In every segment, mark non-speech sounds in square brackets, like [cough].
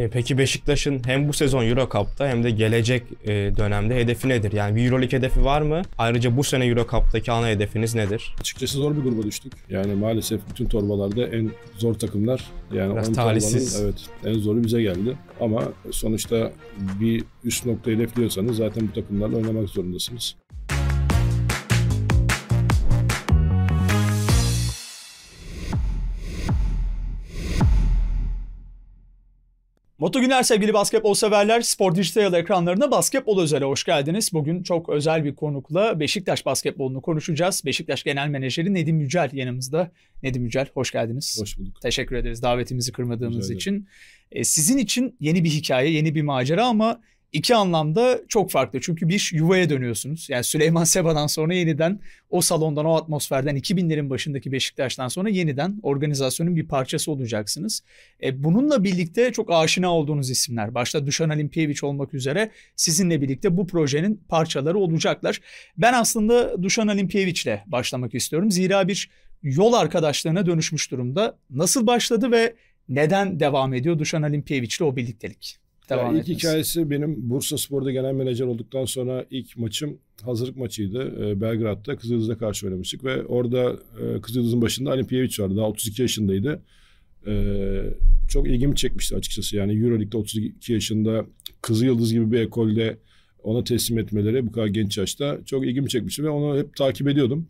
E, peki Beşiktaş'ın hem bu sezon Euro Cup'ta hem de gelecek e, dönemde hedefi nedir? Yani bir Euroleague hedefi var mı? Ayrıca bu sene Euro Cup'taki ana hedefiniz nedir? Açıkçası zor bir gruba düştük. Yani maalesef bütün torbalarda en zor takımlar. Yani Biraz 10 talihsiz. torbanın, evet en zoru bize geldi. Ama sonuçta bir üst noktayı hedefliyorsanız zaten bu takımlarla oynamak zorundasınız. Mutlu günler sevgili basketbol severler. Spor Dijital ekranlarına basketbol özele hoş geldiniz. Bugün çok özel bir konukla Beşiktaş basketbolunu konuşacağız. Beşiktaş Genel Menajeri Nedim Yücel yanımızda. Nedim Yücel hoş geldiniz. Hoş bulduk. Teşekkür ederiz davetimizi kırmadığınız için. E, sizin için yeni bir hikaye, yeni bir macera ama iki anlamda çok farklı. Çünkü bir yuvaya dönüyorsunuz. Yani Süleyman Seba'dan sonra yeniden o salondan, o atmosferden 2000'lerin başındaki Beşiktaş'tan sonra yeniden organizasyonun bir parçası olacaksınız. E, bununla birlikte çok aşina olduğunuz isimler. Başta Dušan Alimpijević olmak üzere sizinle birlikte bu projenin parçaları olacaklar. Ben aslında Dušan Alimpijević'le başlamak istiyorum. Zira bir yol arkadaşlığına dönüşmüş durumda. Nasıl başladı ve neden devam ediyor Dušan Alimpijević'le o birliktelik? Devam Ya ilk etmesi. hikayesi benim Bursa Spor'da genel menajer olduktan sonra ilk maçım hazırlık maçıydı. Ee, Belgrad'da Kızıldız'a karşı oynamıştık ve orada e, Kızıldız'ın başında Alimpijevic vardı. Daha 32 yaşındaydı. Ee, çok ilgimi çekmişti açıkçası. Yani Euroleague'de 32 yaşında Kızıldız gibi bir ekolde ona teslim etmeleri bu kadar genç yaşta çok ilgimi çekmişti ve onu hep takip ediyordum.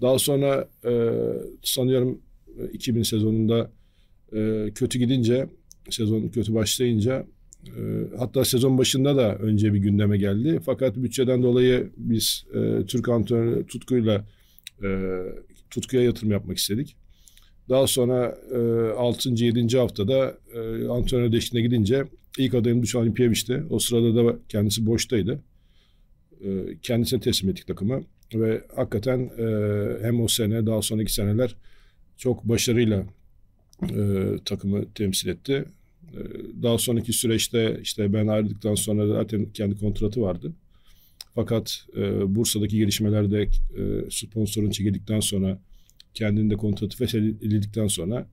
Daha sonra e, sanıyorum e, 2000 sezonunda e, kötü gidince, sezon kötü başlayınca e, hatta sezon başında da önce bir gündeme geldi. Fakat bütçeden dolayı biz e, Türk antrenörü Tutku'yla e, Tutku'ya yatırım yapmak istedik. Daha sonra e, 6. 7. haftada e, antrenör değişikliğine gidince ilk adayım Dušan Alimpijević'ti. O sırada da kendisi boştaydı. E, kendisine teslim ettik takımı. Ve hakikaten e, hem o sene daha sonraki seneler çok başarıyla e, takımı temsil etti. E, Daha sonraki süreçte işte ben ayrıldıktan sonra zaten kendi kontratı vardı. Fakat e, Bursa'daki gelişmelerde e, sponsorun çekildikten sonra kendinin de kontratı feshedildikten sonra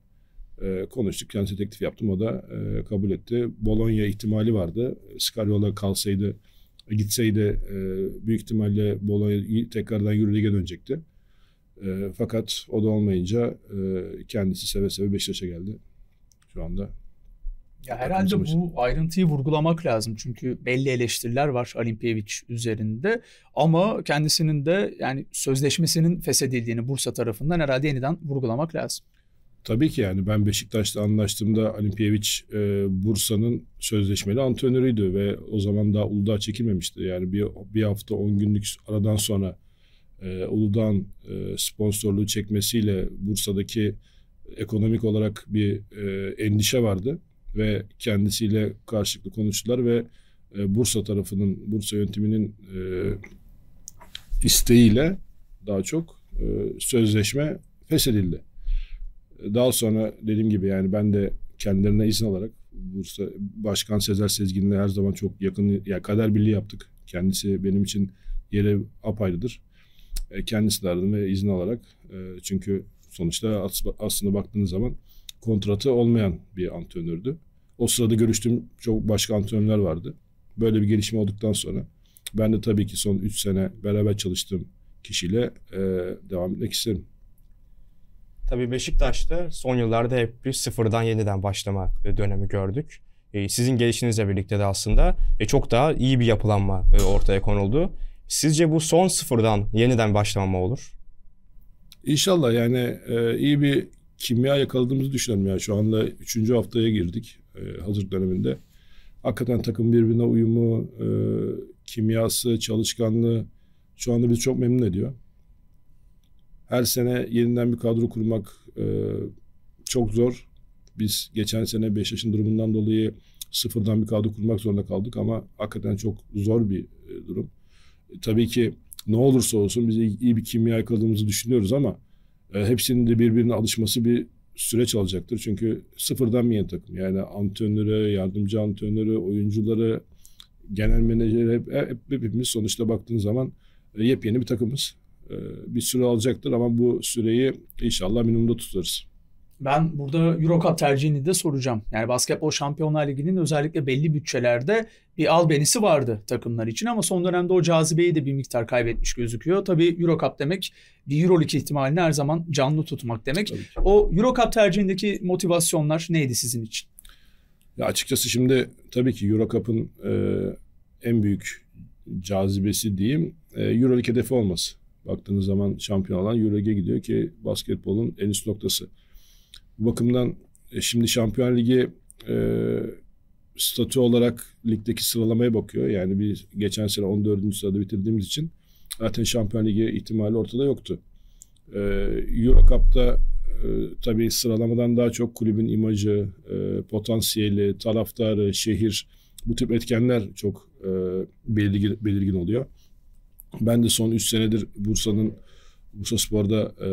e, konuştuk. Kendisine teklif yaptım. O da e, kabul etti. Bologna ihtimali vardı. Scariolo kalsaydı, gitseydi e, büyük ihtimalle Bologna tekrardan Euroleague'e dönecekti. E, fakat o da olmayınca e, kendisi seve seve Beşiktaş'a geldi. Şu anda Ya herhalde bu ayrıntıyı vurgulamak lazım. Çünkü belli eleştiriler var Alimpijević üzerinde. Ama kendisinin de yani sözleşmesinin feshedildiğini Bursa tarafından herhalde yeniden vurgulamak lazım. Tabii ki yani ben Beşiktaş'ta anlaştığımda Alimpijevic e, Bursa'nın sözleşmeli antrenörüydü ve o zaman daha Uludağ çekilmemişti. Yani bir, bir hafta 10 günlük aradan sonra e, Uludağ'ın e, sponsorluğu çekmesiyle Bursa'daki ekonomik olarak bir e, endişe vardı ve kendisiyle karşılıklı konuştular ve e, Bursa tarafının, Bursa yönetiminin e, isteğiyle daha çok e, sözleşme feshedildi. Daha sonra dediğim gibi yani ben de kendilerine izin alarak Bursa Başkan Sezer Sezgin'le her zaman çok yakın ya kader birliği yaptık. Kendisi benim için yeri apayrıdır. E, kendisini aradım ve izin alarak e, çünkü sonuçta as- aslında baktığınız zaman kontratı olmayan bir antrenördü. O sırada görüştüğüm çok başka antrenörler vardı. Böyle bir gelişme olduktan sonra ben de tabii ki son 3 sene beraber çalıştığım kişiyle e, devam etmek isterim. Tabii Beşiktaş'ta son yıllarda hep bir sıfırdan yeniden başlama dönemi gördük. E, Sizin gelişinizle birlikte de aslında e, çok daha iyi bir yapılanma e, ortaya konuldu. Sizce bu son sıfırdan yeniden başlama mı olur? İnşallah yani e, iyi bir kimya yakaladığımızı düşünüyorum. Yani şu anda üçüncü haftaya girdik e, hazır döneminde. Hakikaten takım birbirine uyumu, e, kimyası, çalışkanlığı şu anda bizi çok memnun ediyor. Her sene yeniden bir kadro kurmak e, çok zor. Biz geçen sene Beşiktaş'ın durumundan dolayı sıfırdan bir kadro kurmak zorunda kaldık ama hakikaten çok zor bir e, durum. E, tabii ki ne olursa olsun biz iyi bir kimya yakaladığımızı düşünüyoruz ama e, hepsinin de birbirine alışması bir süreç alacaktır. Çünkü sıfırdan bir yeni takım. Yani antrenörü, yardımcı antrenörü, oyuncuları, genel menajeri hep, hep hepimiz sonuçta baktığınız zaman e, yepyeni bir takımız. E, bir süre alacaktır ama bu süreyi inşallah minimumda tutarız. Ben burada Euro tercihini de soracağım. Yani Basketbol Şampiyonlar Ligi'nin özellikle belli bütçelerde bir albenisi vardı takımlar için ama son dönemde o cazibeyi de bir miktar kaybetmiş gözüküyor. Tabii Euro demek bir Euro ihtimalini her zaman canlı tutmak demek. O Euro tercihindeki motivasyonlar neydi sizin için? Ya açıkçası şimdi tabii ki Euro e, en büyük cazibesi diyeyim e, Euroleague hedefi olması. Baktığınız zaman şampiyon olan Euroleague'e gidiyor ki basketbolun en üst noktası. Bu bakımdan e, şimdi Şampiyon Ligi e, statü olarak ligdeki sıralamaya bakıyor. Yani bir geçen sene 14. sırada bitirdiğimiz için zaten Şampiyon Ligi ihtimali ortada yoktu. E, Euro Cup'ta e, tabii sıralamadan daha çok kulübün imajı, e, potansiyeli, taraftarı, şehir bu tip etkenler çok e, belirgin, belirgin oluyor. Ben de son 3 senedir Bursa'nın Bursa Spor'da e,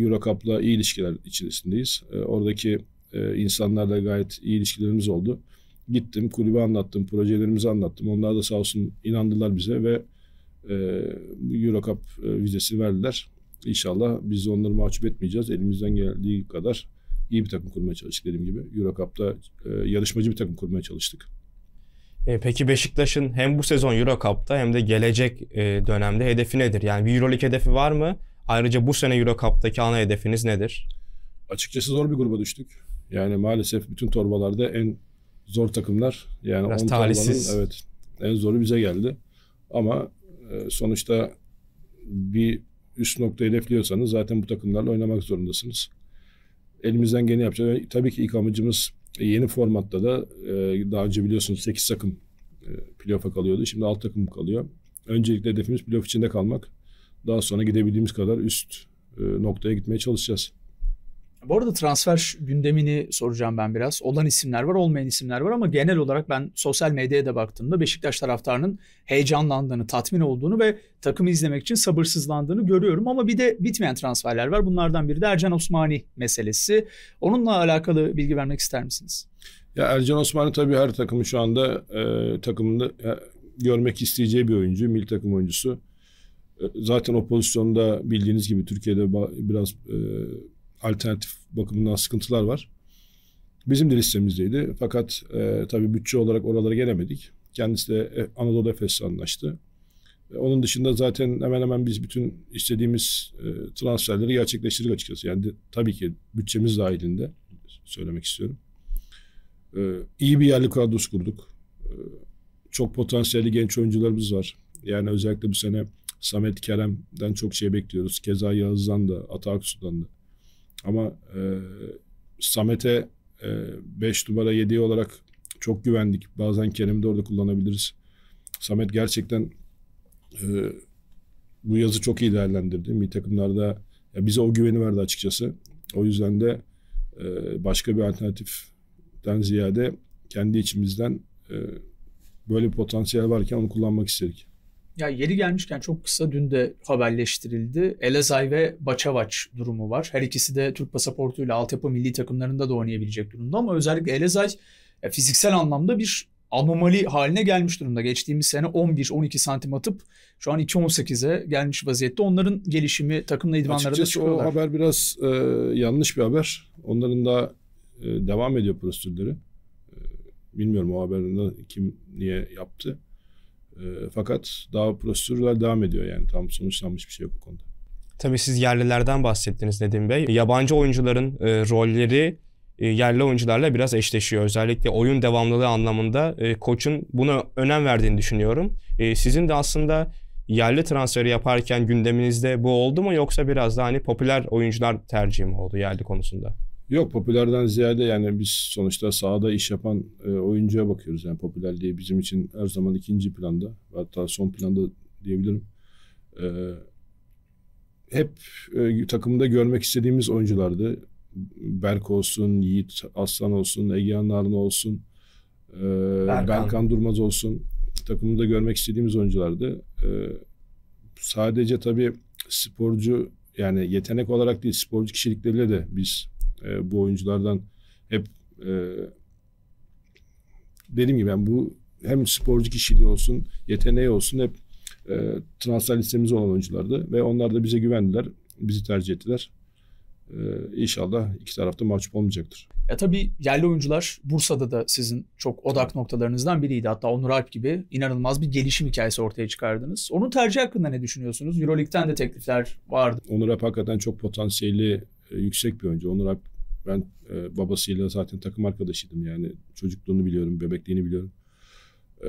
Euro Cup'la iyi ilişkiler içerisindeyiz. E, oradaki e, insanlarla gayet iyi ilişkilerimiz oldu. Gittim, kulübe anlattım, projelerimizi anlattım. Onlar da sağ olsun inandılar bize ve e, Euro Cup e, vizesi verdiler. İnşallah biz onları mahcup etmeyeceğiz. Elimizden geldiği kadar iyi bir takım kurmaya çalıştık dediğim gibi. Euro Cup'ta e, yarışmacı bir takım kurmaya çalıştık. E, peki Beşiktaş'ın hem bu sezon Euro Cup'ta hem de gelecek e, dönemde hedefi nedir? Yani bir Euroleague hedefi var mı? Ayrıca bu sene Euro Cup'taki ana hedefiniz nedir? Açıkçası zor bir gruba düştük. Yani maalesef bütün torbalarda en zor takımlar. Yani Biraz talihsiz. Torbanın, evet en zoru bize geldi. Ama e, sonuçta bir üst nokta hedefliyorsanız zaten bu takımlarla oynamak zorundasınız. Elimizden gene yapacağız. Tabii ki ilk amacımız yeni formatta da e, daha önce biliyorsunuz 8 takım e, playoff'a kalıyordu. Şimdi 6 takım kalıyor. Öncelikle hedefimiz playoff içinde kalmak. Daha sonra gidebildiğimiz kadar üst e, noktaya gitmeye çalışacağız. Bu arada transfer gündemini soracağım ben biraz. Olan isimler var, olmayan isimler var ama genel olarak ben sosyal medyaya da baktığımda Beşiktaş taraftarının heyecanlandığını, tatmin olduğunu ve takımı izlemek için sabırsızlandığını görüyorum. Ama bir de bitmeyen transferler var. Bunlardan biri de Ercan Osmani meselesi. Onunla alakalı bilgi vermek ister misiniz? Ya Ercan Osmani tabii her takımın şu anda e, takımında e, görmek isteyeceği bir oyuncu, milli takım oyuncusu. E, zaten o pozisyonda bildiğiniz gibi Türkiye'de biraz e, alternatif bakımından sıkıntılar var. Bizim de listemizdeydi. Fakat e, tabii bütçe olarak oralara gelemedik. Kendisi de e, Anadolu Efes'le anlaştı. E, onun dışında zaten hemen hemen biz bütün istediğimiz e, transferleri gerçekleştirdik açıkçası. Yani de, tabii ki bütçemiz dahilinde söylemek istiyorum. E, iyi bir yerli kadrosu kurduk. E, çok potansiyelli genç oyuncularımız var. Yani özellikle bu sene Samet Kerem'den çok şey bekliyoruz. Keza Yağız'dan da, Ataksu'dan da. Ama e, Samet'e 5 e, numara 7 olarak çok güvendik. Bazen Kerem'i de orada kullanabiliriz. Samet gerçekten e, bu yazı çok iyi değerlendirdi. Mi takımlarda ya bize o güveni verdi açıkçası. O yüzden de e, başka bir alternatiften ziyade kendi içimizden e, böyle bir potansiyel varken onu kullanmak istedik. Ya yeri gelmişken çok kısa dün de haberleştirildi. Elazay ve Baçavaç durumu var. Her ikisi de Türk pasaportuyla altyapı milli takımlarında da oynayabilecek durumda ama özellikle Elazay fiziksel anlamda bir anomali haline gelmiş durumda. Geçtiğimiz sene 11-12 santim atıp şu an 2-18'e gelmiş vaziyette. Onların gelişimi takımla idmanlara da çıkıyorlar. o haber biraz e, yanlış bir haber. Onların da e, devam ediyor prosedürleri. E, bilmiyorum o haberini kim niye yaptı. E, fakat daha prosedürler devam ediyor yani tam sonuçlanmış bir şey yok o konuda. Tabii siz yerlilerden bahsettiniz Nedim Bey. Yabancı oyuncuların e, rolleri e, yerli oyuncularla biraz eşleşiyor. Özellikle oyun devamlılığı anlamında e, koçun buna önem verdiğini düşünüyorum. E, sizin de aslında yerli transferi yaparken gündeminizde bu oldu mu yoksa biraz daha hani popüler oyuncular tercihi mi oldu yerli konusunda? Yok popülerden ziyade yani biz sonuçta sahada iş yapan e, oyuncuya bakıyoruz. Yani popülerliği bizim için her zaman ikinci planda hatta son planda diyebilirim. E, hep e, takımda görmek istediğimiz oyunculardı. Berk olsun, Yiğit Aslan olsun, Egehan Narın olsun, e, Berkan. Berkan Durmaz olsun. Takımda görmek istediğimiz oyunculardı. E, sadece tabii sporcu yani yetenek olarak değil sporcu kişilikleriyle de biz e, bu oyunculardan hep e, dediğim gibi yani bu hem sporcu kişiliği olsun, yeteneği olsun hep e, transfer listemiz olan oyunculardı ve onlar da bize güvendiler, bizi tercih ettiler. Ee, inşallah iki tarafta mahcup olmayacaktır. Ya tabii yerli oyuncular Bursa'da da sizin çok odak noktalarınızdan biriydi. Hatta Onur Alp gibi inanılmaz bir gelişim hikayesi ortaya çıkardınız. Onun tercih hakkında ne düşünüyorsunuz? Euroleague'den de teklifler vardı. Onur Alp hakikaten çok potansiyeli e, yüksek bir oyuncu. Onur Alp ben e, babasıyla zaten takım arkadaşıydım yani çocukluğunu biliyorum, bebekliğini biliyorum. E,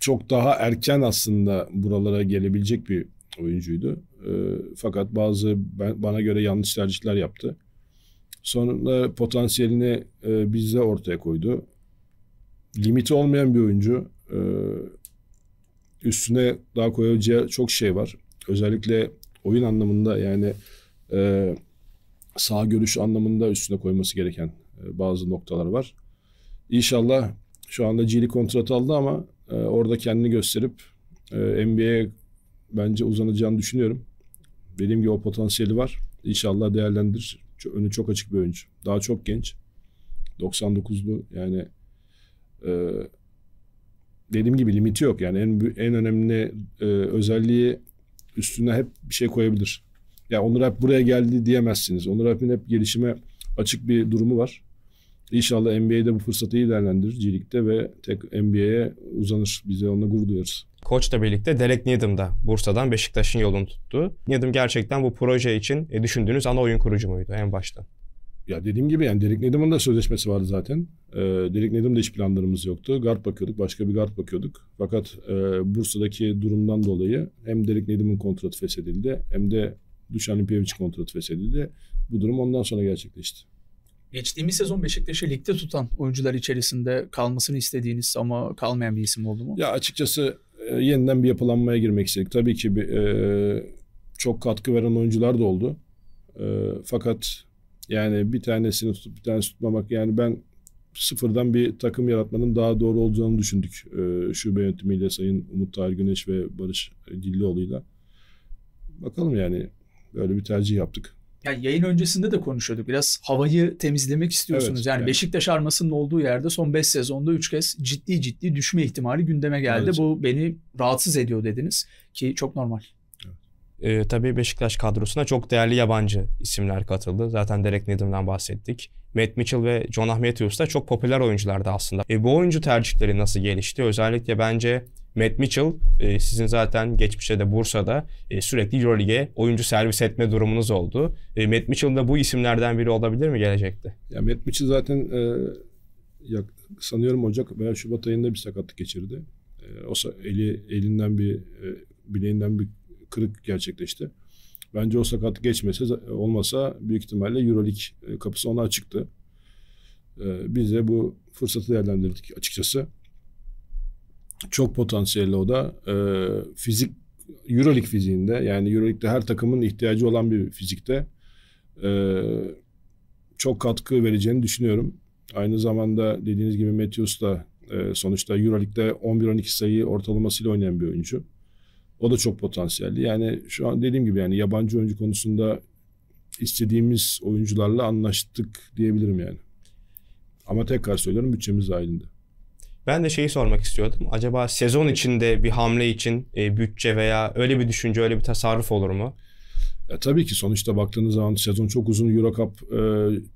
çok daha erken aslında buralara gelebilecek bir oyuncuydu. E, fakat bazı ben, bana göre yanlış tercihler yaptı. Sonra potansiyelini e, bizde ortaya koydu. Limiti olmayan bir oyuncu. E, üstüne daha koyacağı çok şey var. Özellikle oyun anlamında yani e, sağ görüş anlamında üstüne koyması gereken e, bazı noktalar var. İnşallah şu anda G'li kontrat aldı ama e, orada kendini gösterip e, NBA'ye bence uzanacağını düşünüyorum. Dediğim gibi o potansiyeli var. İnşallah değerlendirir. Önü çok açık bir oyuncu. Daha çok genç. 99'lu yani e, dediğim gibi limiti yok. Yani en en önemli özelliği üstüne hep bir şey koyabilir. Ya Onur hep buraya geldi diyemezsiniz. Onur Alp'in hep gelişime açık bir durumu var. İnşallah NBA'de bu fırsatı iyi değerlendirir G ve tek NBA'ye uzanır. Biz de onunla gurur duyarız. Koç'la birlikte Derek Needham da Bursa'dan Beşiktaş'ın yolunu tuttu. Needham gerçekten bu proje için e, düşündüğünüz ana oyun kurucu muydu en başta? Ya dediğim gibi yani Derek Needham'ın da sözleşmesi vardı zaten. Ee, Derek Needham'da hiç planlarımız yoktu. Guard bakıyorduk, başka bir guard bakıyorduk. Fakat e, Bursa'daki durumdan dolayı hem Derek Needham'ın kontratı feshedildi hem de Dušan Lipijević kontratı feshedildi. Bu durum ondan sonra gerçekleşti. Geçtiğimiz sezon Beşiktaş'ı ligde tutan oyuncular içerisinde kalmasını istediğiniz ama kalmayan bir isim oldu mu? Ya açıkçası e, yeniden bir yapılanmaya girmek istedik. Tabii ki bir, e, çok katkı veren oyuncular da oldu. E, fakat yani bir tanesini tutup bir tanesini tutmamak yani ben sıfırdan bir takım yaratmanın daha doğru olacağını düşündük. E, şube yönetimiyle Sayın Umut Tahir Güneş ve Barış Dillioğlu'yla. Bakalım yani böyle bir tercih yaptık. Yani yayın öncesinde de konuşuyorduk. Biraz havayı temizlemek istiyorsunuz. Evet, yani, yani Beşiktaş armasının olduğu yerde son 5 sezonda 3 kez ciddi ciddi düşme ihtimali gündeme geldi. Evet. Bu beni rahatsız ediyor dediniz ki çok normal. E, tabii Beşiktaş kadrosuna çok değerli yabancı isimler katıldı. Zaten Derek Needham'dan bahsettik. Matt Mitchell ve Jonah Matthews da çok popüler oyunculardı aslında. E, bu oyuncu tercihleri nasıl gelişti? Özellikle bence Matt Mitchell e, sizin zaten geçmişte de Bursa'da e, sürekli Euroleague'e oyuncu servis etme durumunuz oldu. E, Matt Mitchell da bu isimlerden biri olabilir mi gelecekte? Ya Matt Mitchell zaten e, ya, sanıyorum Ocak veya Şubat ayında bir sakatlık geçirdi. E, o eli elinden bir e, bileğinden bir kırık gerçekleşti. Bence o sakatlık geçmese olmasa büyük ihtimalle Euroleague e, kapısı ona açıktı. E, biz de bu fırsatı değerlendirdik açıkçası çok potansiyelli o da. E, fizik Euroleague fiziğinde yani Euroleague'de her takımın ihtiyacı olan bir fizikte e, çok katkı vereceğini düşünüyorum. Aynı zamanda dediğiniz gibi Matthews da e, sonuçta Euroleague'de 11-12 sayı ortalamasıyla oynayan bir oyuncu. O da çok potansiyelli. Yani şu an dediğim gibi yani yabancı oyuncu konusunda istediğimiz oyuncularla anlaştık diyebilirim yani. Ama tekrar söylüyorum bütçemiz dahilinde. Ben de şeyi sormak istiyordum. Acaba sezon içinde bir hamle için e, bütçe veya öyle bir düşünce, öyle bir tasarruf olur mu? Ya tabii ki sonuçta baktığınız zaman sezon çok uzun. Euro Cup e,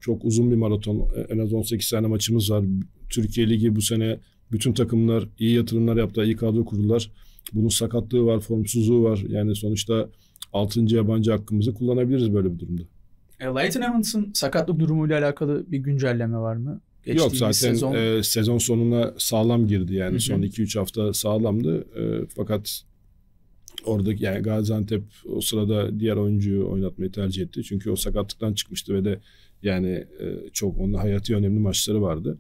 çok uzun bir maraton. En az 18 tane maçımız var. Türkiye Ligi bu sene bütün takımlar iyi yatırımlar yaptı, iyi kadro kurdular. Bunun sakatlığı var, formsuzluğu var. Yani sonuçta 6. yabancı hakkımızı kullanabiliriz böyle bir durumda. E, Leighton Evans'ın sakatlık durumuyla alakalı bir güncelleme var mı? Yok zaten sezon... E, sezon sonuna sağlam girdi yani Hı-hı. son 2-3 hafta sağlamdı. E, fakat oradaki yani Gaziantep o sırada diğer oyuncuyu oynatmayı tercih etti. Çünkü o sakatlıktan çıkmıştı ve de yani e, çok onun hayati önemli maçları vardı.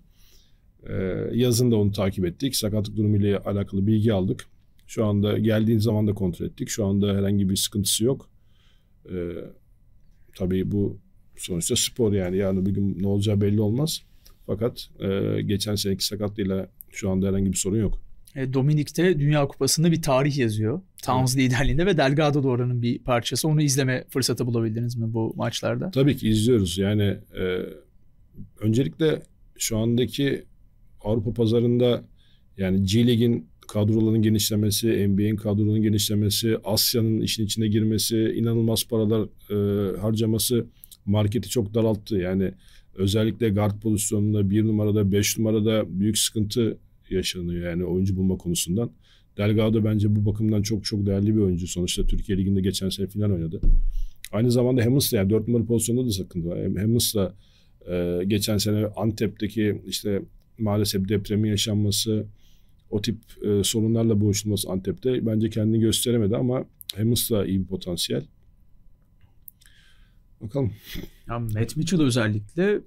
E, yazın da onu takip ettik. Sakatlık durumuyla alakalı bilgi aldık. Şu anda geldiği zaman da kontrol ettik. Şu anda herhangi bir sıkıntısı yok. E, tabii bu sonuçta spor yani. Yani bir gün ne olacağı belli olmaz. Fakat e, geçen seneki sakatlığıyla şu anda herhangi bir sorun yok. E, Dominik'te Dünya Kupası'nda bir tarih yazıyor. Towns evet. liderliğinde ve Delgado da oranın bir parçası. Onu izleme fırsatı bulabildiniz mi bu maçlarda? Tabii ki izliyoruz. Yani e, öncelikle şu andaki Avrupa pazarında yani G Lig'in kadroların genişlemesi, NBA'in kadronun genişlemesi, Asya'nın işin içine girmesi, inanılmaz paralar e, harcaması marketi çok daralttı. Yani özellikle guard pozisyonunda bir numarada, beş numarada büyük sıkıntı yaşanıyor yani oyuncu bulma konusundan. Delgado bence bu bakımdan çok çok değerli bir oyuncu. Sonuçta Türkiye Ligi'nde geçen sene final oynadı. Aynı zamanda Hammonds'la yani 4 numara pozisyonda da sıkıntı var. Hammonds'la e, geçen sene Antep'teki işte maalesef depremin yaşanması, o tip e, sorunlarla boğuşulması Antep'te bence kendini gösteremedi ama Hammonds'la iyi bir potansiyel. Bakalım. Ya Matt Mitchell özellikle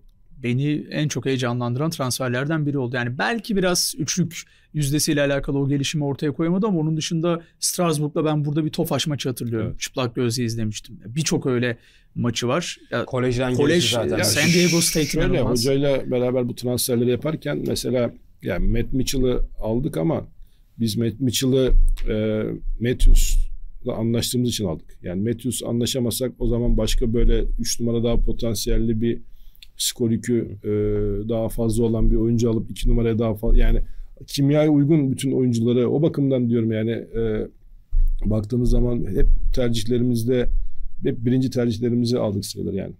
beni en çok heyecanlandıran transferlerden biri oldu. Yani belki biraz üçlük yüzdesiyle alakalı o gelişimi ortaya koyamadı ama onun dışında Strasbourg'la ben burada bir Tofaş maçı hatırlıyorum. Evet. Çıplak gözle izlemiştim. Birçok öyle maçı var. Ya, Kolejden Kolej, zaten. Ya, San Diego State Şöyle hocayla beraber bu transferleri yaparken mesela yani Matt Mitchell'ı aldık ama biz Matt Mitchell'ı e, Matthews'la anlaştığımız için aldık. Yani Matthews anlaşamasak o zaman başka böyle 3 numara daha potansiyelli bir skor yükü e, daha fazla olan bir oyuncu alıp 2 numaraya daha fazla yani kimyaya uygun bütün oyuncuları o bakımdan diyorum yani e, baktığınız zaman hep tercihlerimizde hep birinci tercihlerimizi aldık sayılır yani.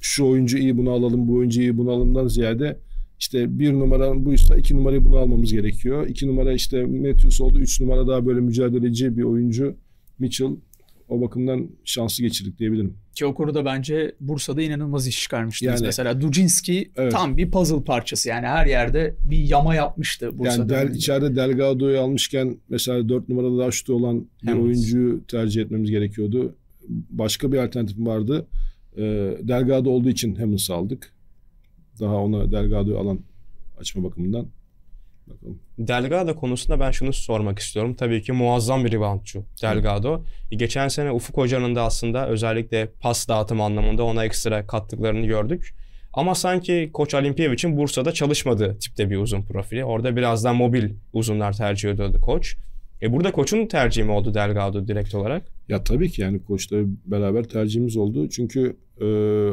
Şu oyuncu iyi bunu alalım, bu oyuncu iyi bunu alalımdan ziyade işte bir numara buysa iki numarayı bunu almamız gerekiyor. İki numara işte Matthews oldu. Üç numara daha böyle mücadeleci bir oyuncu Mitchell. O bakımdan şanslı geçirdik diyebilirim. Ki o konuda bence Bursa'da inanılmaz iş çıkarmıştınız. Yani, Mesela Dujinski evet. tam bir puzzle parçası. Yani her yerde bir yama yapmıştı Bursa'da. Yani del, içeride Delgado'yu almışken mesela dört numarada daha şutu olan bir evet. oyuncuyu tercih etmemiz gerekiyordu. Başka bir alternatif vardı. E, Delgado olduğu için Hammonds'ı aldık. Daha ona Delgado'yu alan açma bakımından. Bakalım. Delgado konusunda ben şunu sormak istiyorum. Tabii ki muazzam bir reboundçu Delgado. Evet. Geçen sene Ufuk Hoca'nın da aslında özellikle pas dağıtım anlamında ona ekstra kattıklarını gördük. Ama sanki Koç için Bursa'da çalışmadığı tipte bir uzun profili. Orada biraz daha mobil uzunlar tercih ediyordu koç. E burada koçun tercihi mi oldu Delgado direkt olarak? Ya tabii ki yani koçla beraber tercihimiz oldu. Çünkü e,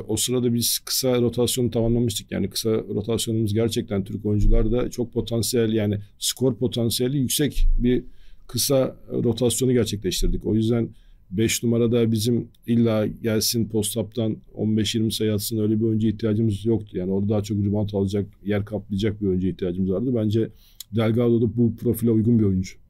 o sırada biz kısa rotasyonu tamamlamıştık. Yani kısa rotasyonumuz gerçekten Türk oyuncularda çok potansiyel yani skor potansiyeli yüksek bir kısa rotasyonu gerçekleştirdik. O yüzden 5 numarada bizim illa gelsin post-up'tan 15-20 sayı atsın öyle bir oyuncu ihtiyacımız yoktu. Yani orada daha çok rebound alacak, yer kaplayacak bir oyuncu ihtiyacımız vardı. Bence Delgado da bu profile uygun bir oyuncu.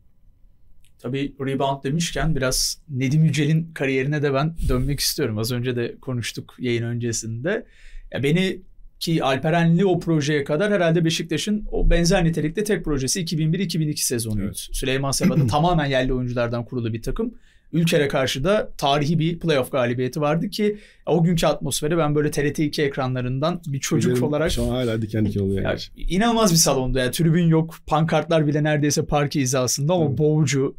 Tabii rebound demişken biraz Nedim Yücel'in kariyerine de ben dönmek istiyorum. Az önce de konuştuk yayın öncesinde. Ya beni ki Alperenli o projeye kadar herhalde Beşiktaş'ın o benzer nitelikte tek projesi 2001-2002 sezonuydu. Evet. Süleyman Seba'da [clears throat] tamamen yerli oyunculardan kurulu bir takım. Ülker'e karşı da tarihi bir playoff galibiyeti vardı ki o günkü atmosferi ben böyle TRT 2 ekranlarından bir çocuk Benim olarak... Şu an hala diken diken oluyor. Yani. yani. İnanılmaz bir salondu yani tribün yok pankartlar bile neredeyse parke hizasında ama evet. boğucu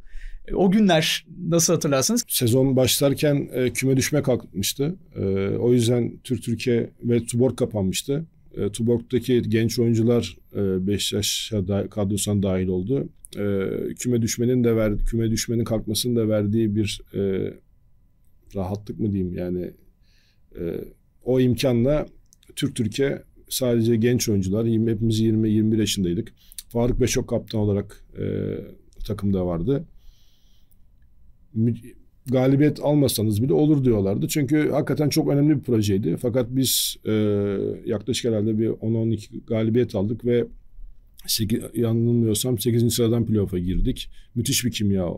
o günler nasıl hatırlarsınız? Sezon başlarken e, küme düşme kalkmıştı. E, o yüzden Türk Türkiye ve Tuborg kapanmıştı. E, Tuborg'daki genç oyuncular e, Beşiktaş'a da, kadrosuna dahil oldu. E, küme düşmenin de ver, küme düşmenin kalkmasının da verdiği bir e, rahatlık mı diyeyim yani e, o imkanla Türk Türkiye sadece genç oyuncular hepimiz 20-21 yaşındaydık. Faruk Beşok kaptan olarak e, takımda vardı galibiyet almasanız bile olur diyorlardı. Çünkü hakikaten çok önemli bir projeydi. Fakat biz e, yaklaşık herhalde bir 10-12 galibiyet aldık ve 8, yanılmıyorsam 8. sıradan playoff'a girdik. Müthiş bir kimya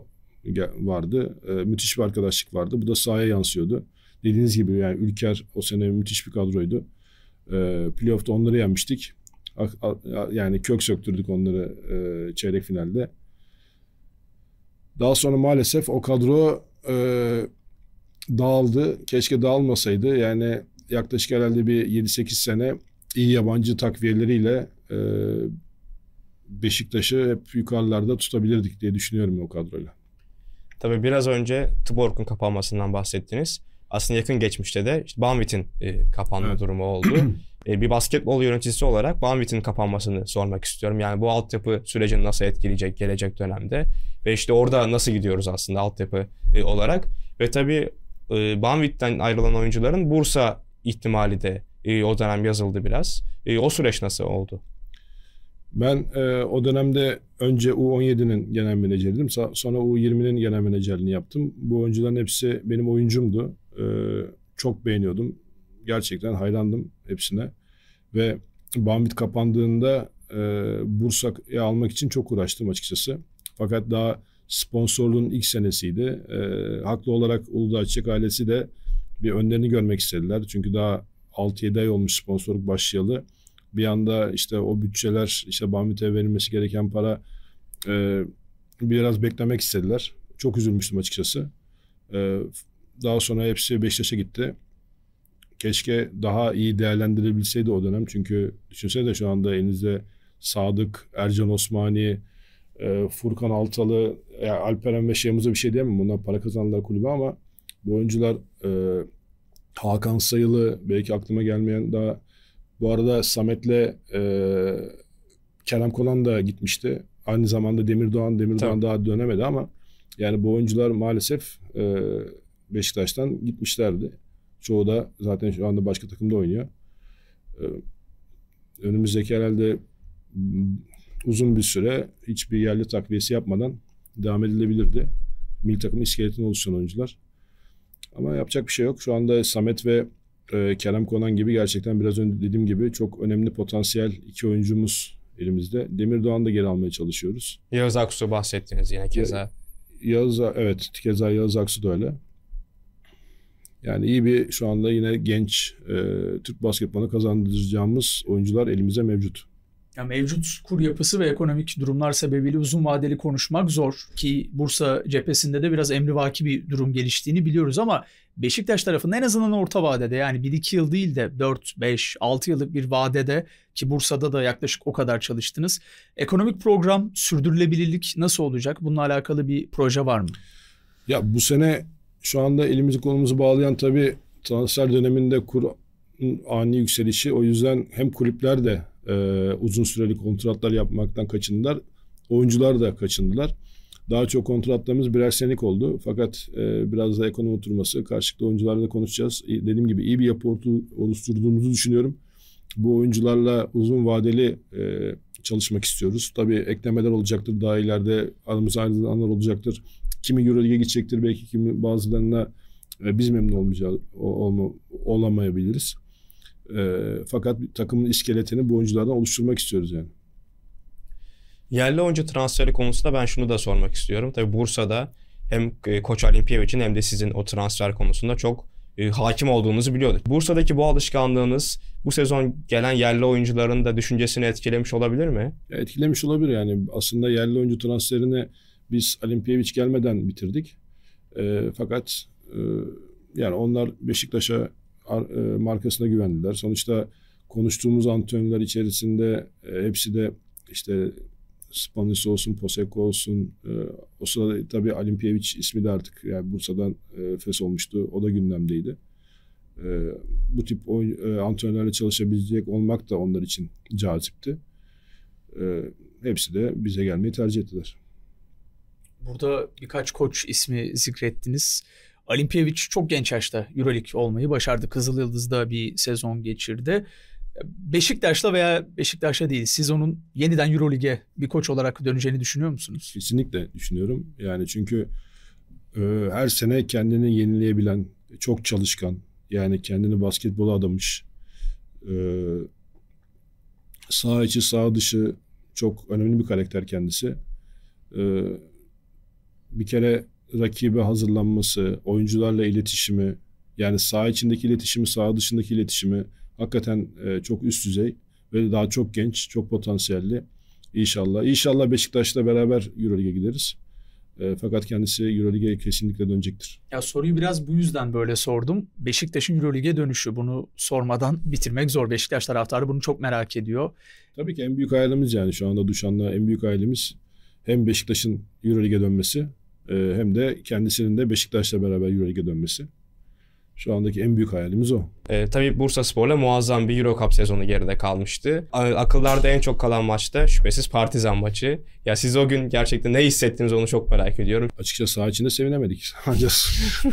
vardı. E, müthiş bir arkadaşlık vardı. Bu da sahaya yansıyordu. Dediğiniz gibi yani Ülker o sene müthiş bir kadroydu. E, playoff'ta onları yenmiştik. Yani kök söktürdük onları e, çeyrek finalde. Daha sonra maalesef o kadro e, dağıldı. Keşke dağılmasaydı. Yani yaklaşık herhalde bir 7-8 sene iyi yabancı takviyeleriyle e, Beşiktaş'ı hep yukarılarda tutabilirdik diye düşünüyorum o kadroyla. Tabii biraz önce Tuborg'un kapanmasından bahsettiniz. Aslında yakın geçmişte de işte Banvit'in e, kapanma evet. durumu oldu. [clears throat] e, bir basketbol yöneticisi olarak Banvit'in kapanmasını sormak istiyorum. Yani bu altyapı sürecini nasıl etkileyecek gelecek dönemde? Ve işte orada nasıl gidiyoruz aslında altyapı e, olarak? Ve tabii e, Banvit'ten ayrılan oyuncuların Bursa ihtimali de o dönem yazıldı biraz. O süreç nasıl oldu? Ben e, o dönemde önce U17'nin genel menajeriydim. Sonra U20'nin genel menajerliğini yaptım. Bu oyuncuların hepsi benim oyuncumdu. E, çok beğeniyordum. Gerçekten hayrandım hepsine. Ve Bambit kapandığında e, Bursa'ya almak için çok uğraştım açıkçası. Fakat daha sponsorluğun ilk senesiydi. E, haklı olarak Uludağ Çiçek ailesi de bir önlerini görmek istediler. Çünkü daha 6-7 ay olmuş sponsorluk başlayalı. Bir anda işte o bütçeler, işte Bambit'e verilmesi gereken para e, biraz beklemek istediler. Çok üzülmüştüm açıkçası. E, daha sonra hepsi Beşiktaş'a gitti. Keşke daha iyi değerlendirebilseydi o dönem. Çünkü düşünsene de şu anda elinizde Sadık, Ercan Osmani, e, Furkan Altalı, yani Alperen ve Şemuz'a bir şey diyemem. Bunlar para kazandılar kulübe ama bu oyuncular e, Hakan Sayılı belki aklıma gelmeyen daha bu arada Samet'le e, Kerem Kolan da gitmişti. Aynı zamanda Demirdoğan, Demirdoğan Tabii. daha dönemedi ama yani bu oyuncular maalesef e, Beşiktaş'tan gitmişlerdi. Çoğu da zaten şu anda başka takımda oynuyor. E, önümüzdeki herhalde uzun bir süre hiçbir yerli takviyesi yapmadan devam edilebilirdi. Milli takım iskeletini oluşturan oyuncular. Ama yapacak bir şey yok. Şu anda Samet ve e, Kerem Konan gibi gerçekten biraz önce dediğim gibi çok önemli potansiyel iki oyuncumuz elimizde. Demir Doğan da geri almaya çalışıyoruz. Yağız Aksu bahsettiniz yine keza. Yağız, evet keza Yağız Aksu da öyle. Yani iyi bir şu anda yine genç e, Türk basketbolu kazandıracağımız oyuncular elimize mevcut. Ya mevcut kur yapısı ve ekonomik durumlar sebebiyle uzun vadeli konuşmak zor ki Bursa cephesinde de biraz emrivaki bir durum geliştiğini biliyoruz ama Beşiktaş tarafında en azından orta vadede yani 1-2 yıl değil de 4, 5, 6 yıllık bir vadede ki Bursa'da da yaklaşık o kadar çalıştınız. Ekonomik program, sürdürülebilirlik nasıl olacak? Bununla alakalı bir proje var mı? Ya bu sene şu anda elimizi kolumuzu bağlayan tabii transfer döneminde kur ani yükselişi. O yüzden hem kulüpler de e, uzun süreli kontratlar yapmaktan kaçındılar. Oyuncular da kaçındılar. Daha çok kontratlarımız birer senelik oldu. Fakat e, biraz da ekonomi oturması. Karşılıklı oyuncularla konuşacağız. Dediğim gibi iyi bir yapı oluşturduğumuzu düşünüyorum. Bu oyuncularla uzun vadeli e, çalışmak istiyoruz. Tabii eklemeler olacaktır. Daha ileride aramızda ayrılanlar olacaktır. Kimi Euroleague'e gidecektir. Belki kimi bazılarına e, biz memnun olmayacağız, olma, olamayabiliriz. E, fakat takımın iskeletini bu oyunculardan oluşturmak istiyoruz yani. Yerli oyuncu transferi konusunda ben şunu da sormak istiyorum. Tabii Bursa'da hem e, Koç Olimpiyevic'in hem de sizin o transfer konusunda çok e, hakim olduğunuzu biliyorduk. Bursa'daki bu alışkanlığınız bu sezon gelen yerli oyuncuların da düşüncesini etkilemiş olabilir mi? Etkilemiş olabilir yani. Aslında yerli oyuncu transferini biz Olimpiyevic gelmeden bitirdik. E, fakat e, yani onlar Beşiktaş'a e, markasına güvendiler. Sonuçta konuştuğumuz antrenörler içerisinde e, hepsi de işte Spanis olsun, Poseko olsun. E, o sırada tabii Alimpiyevic ismi de artık yani Bursa'dan e, fes olmuştu. O da gündemdeydi. E, bu tip oyun, e, antrenörlerle çalışabilecek olmak da onlar için cazipti. E, hepsi de bize gelmeyi tercih ettiler. Burada birkaç koç ismi zikrettiniz. Alimpiyevic çok genç yaşta Euroleague olmayı başardı. Kızıl Yıldız'da bir sezon geçirdi. Beşiktaş'la veya Beşiktaş'la değil siz onun yeniden Euroleague'e bir koç olarak döneceğini düşünüyor musunuz? Kesinlikle düşünüyorum. Yani çünkü e, her sene kendini yenileyebilen, çok çalışkan, yani kendini basketbola adamış, e, sağ içi sağ dışı çok önemli bir karakter kendisi. E, bir kere rakibe hazırlanması, oyuncularla iletişimi, yani sağ içindeki iletişimi, sağ dışındaki iletişimi hakikaten e, çok üst düzey ve daha çok genç, çok potansiyelli. İnşallah. İnşallah Beşiktaş'la beraber Euroleague'e gideriz. E, fakat kendisi Euroleague'e kesinlikle dönecektir. Ya soruyu biraz bu yüzden böyle sordum. Beşiktaş'ın Euroleague'e dönüşü bunu sormadan [laughs] bitirmek zor. Beşiktaş taraftarı bunu çok merak ediyor. Tabii ki en büyük hayalimiz yani şu anda Duşan'la en büyük hayalimiz hem Beşiktaş'ın Euroleague'e dönmesi e, hem de kendisinin de Beşiktaş'la beraber Euroleague'e dönmesi. Şu andaki en büyük hayalimiz o. E, tabii Bursa Spor'la muazzam bir Euro Cup sezonu geride kalmıştı. Akıllarda en çok kalan maçta şüphesiz Partizan maçı. Ya siz o gün gerçekten ne hissettiniz onu çok merak ediyorum. Açıkçası saha içinde sevinemedik. [laughs] Ancak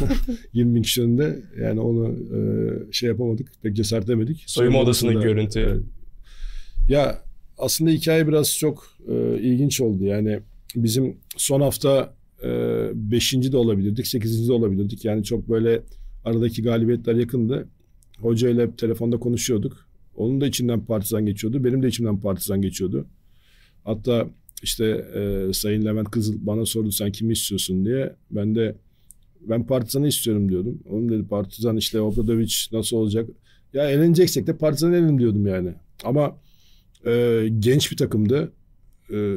[laughs] 20 bin kişi önünde yani onu e, şey yapamadık. Pek cesaret edemedik. Soyunma odasındaki görüntü. E, ya aslında hikaye biraz çok e, ilginç oldu. Yani bizim son hafta beşinci de olabilirdik, sekizinci de olabilirdik. Yani çok böyle aradaki galibiyetler yakındı. Hoca ile telefonda konuşuyorduk. Onun da içinden partizan geçiyordu. Benim de içimden partizan geçiyordu. Hatta işte e, Sayın Levent Kızıl bana sordu sen kimi istiyorsun diye. Ben de ben Partizan'ı istiyorum diyordum. Onun dedi Partizan işte Obradovic nasıl olacak? Ya eleneceksek de Partizan elenim diyordum yani. Ama e, genç bir takımdı. E,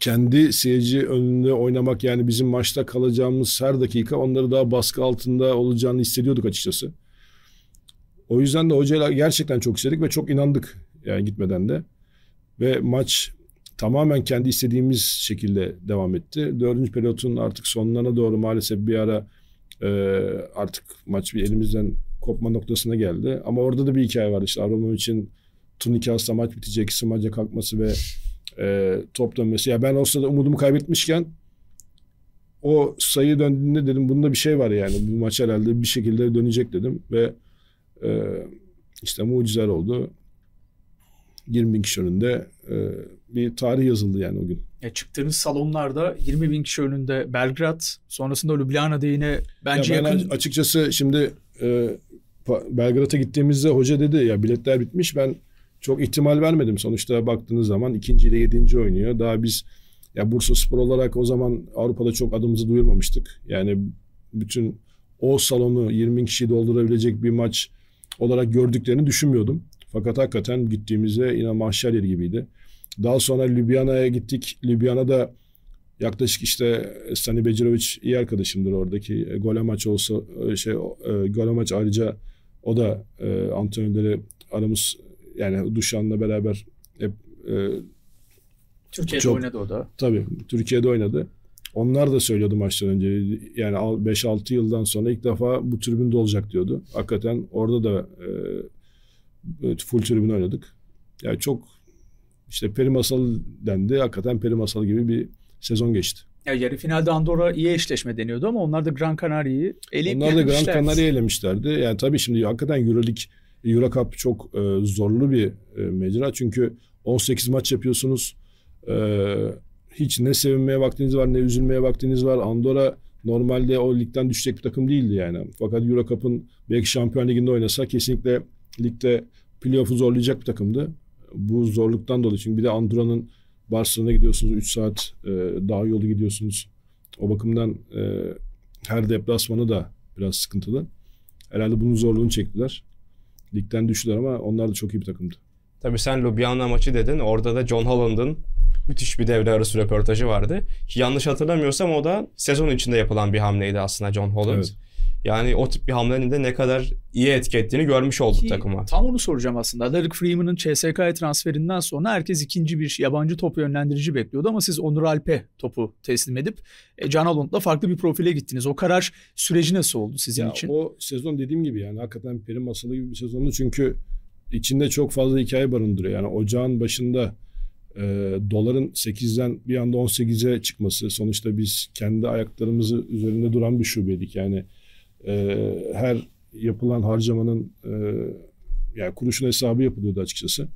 kendi seyirci önünde oynamak yani bizim maçta kalacağımız her dakika onları daha baskı altında olacağını hissediyorduk açıkçası. O yüzden de hocayla gerçekten çok istedik ve çok inandık yani gitmeden de. Ve maç tamamen kendi istediğimiz şekilde devam etti. Dördüncü periyotun artık sonlarına doğru maalesef bir ara e, artık maç bir elimizden kopma noktasına geldi. Ama orada da bir hikaye var. İşte Abramovich'in turnikasla maç bitecek, smaca kalkması ve e, top dönmesi. Ya ben o sırada umudumu kaybetmişken o sayı döndüğünde dedim bunda bir şey var yani. Bu maç herhalde bir şekilde dönecek dedim ve e, işte mucizeler oldu. 20 bin kişi önünde e, bir tarih yazıldı yani o gün. Ya çıktığınız salonlarda 20 bin kişi önünde Belgrad, sonrasında Ljubljana'da yine bence ya ben yakın... açıkçası şimdi e, Belgrad'a gittiğimizde hoca dedi ya biletler bitmiş ben çok ihtimal vermedim. Sonuçta baktığınız zaman ikinci ile yedinci oynuyor. Daha biz ya Bursa Spor olarak o zaman Avrupa'da çok adımızı duyurmamıştık. Yani bütün o salonu 20 kişiyi doldurabilecek bir maç olarak gördüklerini düşünmüyordum. Fakat hakikaten gittiğimizde yine mahşer yeri gibiydi. Daha sonra Ljubljana'ya gittik. Ljubljana'da yaklaşık işte Sani Becirovic iyi arkadaşımdır oradaki. E, gole maç olsa e, şey e, gole maç ayrıca o da e, antrenörleri aramız yani Duşan'la beraber hep e, Türkiye'de çok, oynadı o da. Tabii Türkiye'de oynadı. Onlar da söylüyordu maçtan önce. Yani 5-6 yıldan sonra ilk defa bu tribünde olacak diyordu. Hakikaten orada da e, full tribün oynadık. Yani çok işte peri masal dendi. Hakikaten peri masal gibi bir sezon geçti. Ya yarı finalde Andorra iyi eşleşme deniyordu ama onlar da Gran Canaria'yı eleyip Onlar da Gran Canaria'yı elemişlerdi. Yani tabii şimdi hakikaten Euroleague Euro Cup çok e, zorlu bir e, mecra. Çünkü 18 maç yapıyorsunuz. E, hiç ne sevinmeye vaktiniz var ne üzülmeye vaktiniz var. Andorra normalde o ligden düşecek bir takım değildi yani. Fakat Euro Cup'ın belki Şampiyon Ligi'nde oynasa kesinlikle ligde playoff'u zorlayacak bir takımdı. Bu zorluktan dolayı çünkü bir de Andorra'nın Barcelona'ya gidiyorsunuz 3 saat e, dağ yolu gidiyorsunuz. O bakımdan e, her deplasmanı da biraz sıkıntılı. Herhalde bunun zorluğunu çektiler. Ligden düştüler ama onlar da çok iyi bir takımdı. Tabii sen Ljubljana maçı dedin. Orada da John Holland'ın müthiş bir devre arası röportajı vardı. Ki yanlış hatırlamıyorsam o da sezon içinde yapılan bir hamleydi aslında John Holland. Evet. Yani o tip bir hamlenin de ne kadar iyi etki ettiğini görmüş olduk Ki, takıma. Tam onu soracağım aslında. Derek Freeman'ın CSK'ya transferinden sonra herkes ikinci bir yabancı top yönlendirici bekliyordu ama siz Onur Alp'e topu teslim edip e, Can Alond'la farklı bir profile gittiniz. O karar süreci nasıl oldu sizin ya, için? O sezon dediğim gibi yani hakikaten peri masalı gibi bir sezondu çünkü içinde çok fazla hikaye barındırıyor. Yani ocağın başında e, doların 8'den bir anda 18'e çıkması sonuçta biz kendi ayaklarımızı üzerinde duran bir şubeydik. Yani e, her yapılan harcamanın e, yani kuruşun hesabı yapılıyordu açıkçası.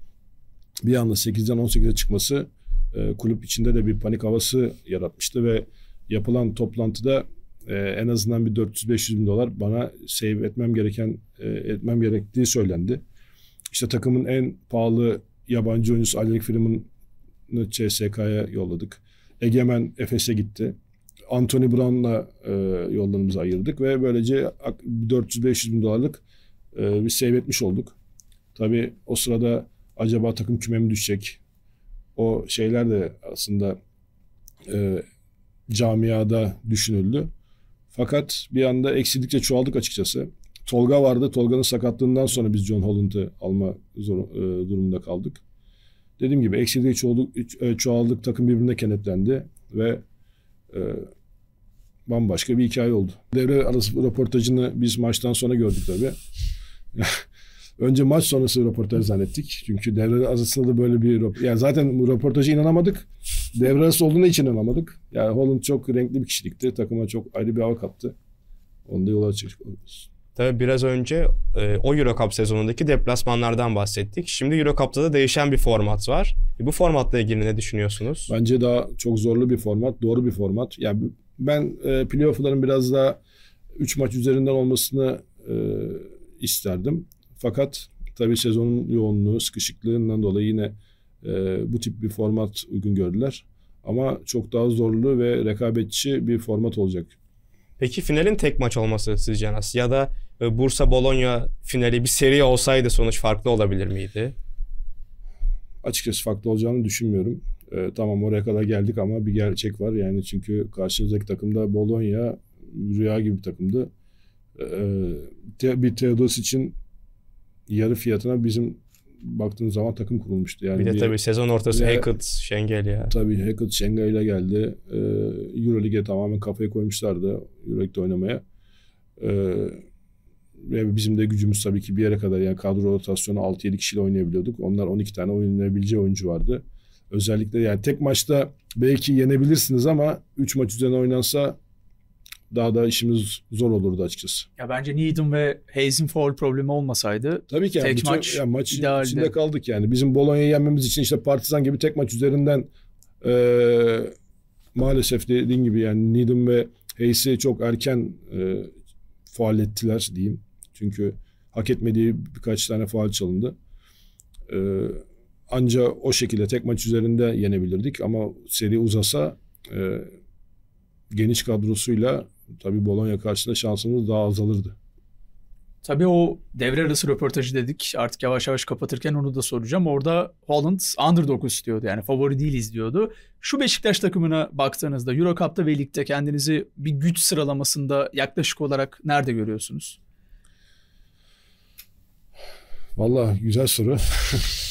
Bir anda 8'den 18'e çıkması e, kulüp içinde de bir panik havası yaratmıştı ve yapılan toplantıda e, en azından bir 400-500 bin dolar bana save etmem gereken e, etmem gerektiği söylendi. İşte takımın en pahalı yabancı oyuncusu Alec Freeman'ı CSK'ya yolladık. Egemen Efes'e gitti. Anthony Brown'la e, yollarımızı ayırdık ve böylece 400-500 bin dolarlık e, bir save etmiş olduk. Tabii o sırada acaba takım küme mi düşecek? O şeyler de aslında e, camiada düşünüldü. Fakat bir anda eksildikçe çoğaldık açıkçası. Tolga vardı. Tolga'nın sakatlığından sonra biz John Holland'ı alma zor, e, durumunda kaldık. Dediğim gibi eksildikçe çoğaldık, e, çoğaldık takım birbirine kenetlendi ve e, bambaşka bir hikaye oldu. Devre arası röportajını biz maçtan sonra gördük tabii. [laughs] Önce maç sonrası röportaj zannettik. Çünkü devre arasında da böyle bir yani zaten bu röportaja inanamadık. Devre arası olduğuna için inanamadık. Yani Holland çok renkli bir kişilikti. Takıma çok ayrı bir hava kattı. Onu da yola çıktık. Tabii biraz önce e, o Euro Cup sezonundaki deplasmanlardan bahsettik. Şimdi Euro Cup'ta da değişen bir format var. E, bu formatla ilgili ne düşünüyorsunuz? Bence daha çok zorlu bir format, doğru bir format. Yani ben e, playoff'ların biraz daha 3 maç üzerinden olmasını e, isterdim. Fakat tabii sezonun yoğunluğu, sıkışıklığından dolayı yine e, bu tip bir format uygun gördüler. Ama çok daha zorlu ve rekabetçi bir format olacak. Peki finalin tek maç olması sizce nasıl? Ya da e, Bursa Bologna finali bir seri olsaydı sonuç farklı olabilir miydi? Açıkçası farklı olacağını düşünmüyorum. Ee, tamam oraya kadar geldik ama bir gerçek var. Yani çünkü karşımızdaki takımda Bologna rüya gibi bir takımdı. Ee, bir Teodos için yarı fiyatına bizim baktığınız zaman takım kurulmuştu. Yani bir de bir, tabii sezon ortası Hackett, Şengel ya. Tabii Hackett, Şengel ile geldi. Ee, Euroleague'e tamamen kafayı koymuşlardı Euroleague'de oynamaya. Ee, bizim de gücümüz tabii ki bir yere kadar yani kadro rotasyonu 6-7 kişiyle oynayabiliyorduk. Onlar 12 tane oynayabileceği oyuncu vardı. Özellikle yani tek maçta belki yenebilirsiniz ama 3 maç üzerine oynansa daha da işimiz zor olurdu açıkçası. Ya bence Needham ve Hayes'in foul problemi olmasaydı Tabii ki yani tek bütün, maç, yani maç idealdi. içinde kaldık yani. Bizim Bologna'yı yenmemiz için işte Partizan gibi tek maç üzerinden e, maalesef dediğin gibi yani Needham ve Hayes'i çok erken e, faal ettiler diyeyim. Çünkü hak etmediği birkaç tane faal çalındı. E, anca o şekilde tek maç üzerinde yenebilirdik ama seri uzasa e, geniş kadrosuyla tabii Bologna karşısında şansımız daha azalırdı. Tabii o devre arası röportajı dedik. Artık yavaş yavaş kapatırken onu da soracağım. Orada Holland underdog istiyordu. Yani favori değiliz diyordu. Şu Beşiktaş takımına baktığınızda Euro Cup'ta ve ligde kendinizi bir güç sıralamasında yaklaşık olarak nerede görüyorsunuz? Vallahi güzel soru. [laughs]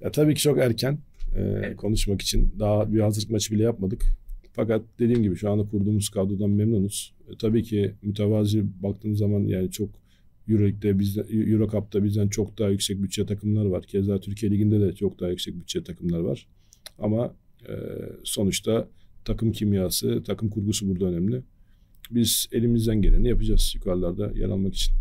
ya tabii ki çok erken e, evet. konuşmak için. Daha bir hazırlık maçı bile yapmadık. Fakat dediğim gibi şu anda kurduğumuz kadrodan memnunuz. E, tabii ki mütevazi baktığımız zaman yani çok Euroleague'de bizden, Euro Cup'ta bizden çok daha yüksek bütçe takımlar var. Keza Türkiye Ligi'nde de çok daha yüksek bütçe takımlar var. Ama e, sonuçta takım kimyası, takım kurgusu burada önemli. Biz elimizden geleni yapacağız yukarılarda yer almak için.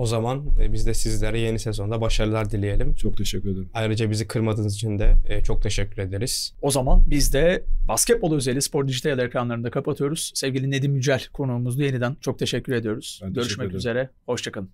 O zaman e, biz de sizlere yeni sezonda başarılar dileyelim. Çok teşekkür ederim. Ayrıca bizi kırmadığınız için de e, çok teşekkür ederiz. O zaman biz de basketbol özeli Spor Dijital ekranlarında kapatıyoruz. Sevgili Nedim Yücel konuğumuzdu yeniden çok teşekkür ediyoruz. Ben Görüşmek teşekkür üzere. Hoşçakalın.